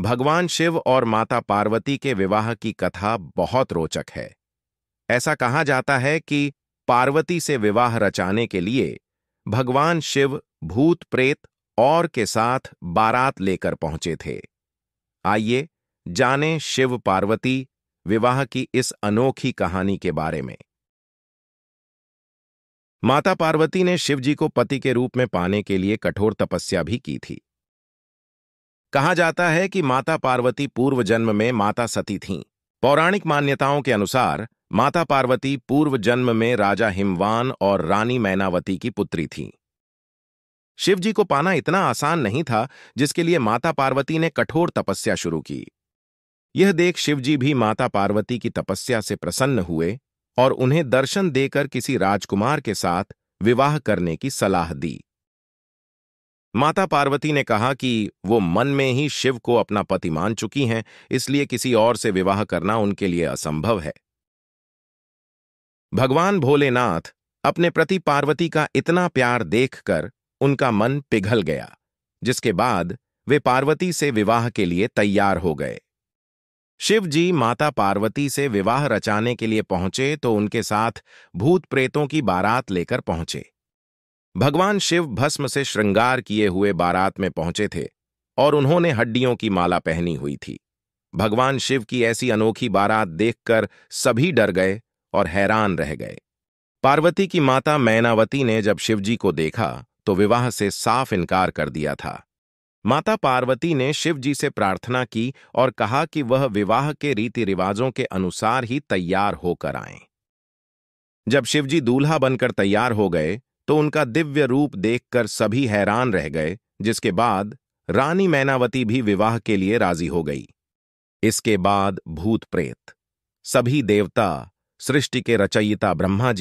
भगवान शिव और माता पार्वती के विवाह की कथा बहुत रोचक है। ऐसा कहा जाता है कि पार्वती से विवाह रचाने के लिए भगवान शिव भूत प्रेत और के साथ बारात लेकर पहुँचे थे। आइए जाने शिव पार्वती विवाह की इस अनोखी कहानी के बारे में। माता पार्वती ने शिवजी को पति के रूप में पाने के लिए कठोर तपस्या भी की थी। कहा जाता है कि माता पार्वती पूर्व जन्म में माता सती थीं। पौराणिक मान्यताओं के अनुसार, माता पार्वती पूर्व जन्म में राजा हिमवान और रानी मैनावती की पुत्री थीं। शिवजी को पाना इतना आसान नहीं था, जिसके लिए माता पार्वती ने कठोर तपस्या शुरू की। यह देख शिवजी भी माता पार्वती की तपस्या से प्रसन्न हुए और उन्हें दर्शन देकर किसी राजकुमार के साथ विवाह करने की सलाह दी। माता पार्वती ने कहा कि वो मन में ही शिव को अपना पति मान चुकी हैं, इसलिए किसी और से विवाह करना उनके लिए असंभव है। भगवान भोलेनाथ अपने प्रति पार्वती का इतना प्यार देखकर उनका मन पिघल गया, जिसके बाद वे पार्वती से विवाह के लिए तैयार हो गए। शिव जी माता पार्वती से विवाह रचाने के लिए पहुँचे तो उनके साथ भूत प्रेतों की बारात लेकर पहुँचे। भगवान शिव भस्म से श्रृंगार किए हुए बारात में पहुँचे थे और उन्होंने हड्डियों की माला पहनी हुई थी। भगवान शिव की ऐसी अनोखी बारात देखकर सभी डर गए और हैरान रह गए। पार्वती की माता मैनावती ने जब शिवजी को देखा तो विवाह से साफ़ इनकार कर दिया था। माता पार्वती ने शिवजी से प्रार्थना की और कहा कि वह विवाह के रीति रिवाजों के अनुसार ही तैयार होकर आए। जब शिवजी दूल्हा बनकर तैयार हो गए तो उनका दिव्य रूप देखकर सभी हैरान रह गए, जिसके बाद रानी मैनावती भी विवाह के लिए राज़ी हो गई। इसके बाद भूत प्रेत, सभी देवता, सृष्टि के रचयिता ब्रह्मा जी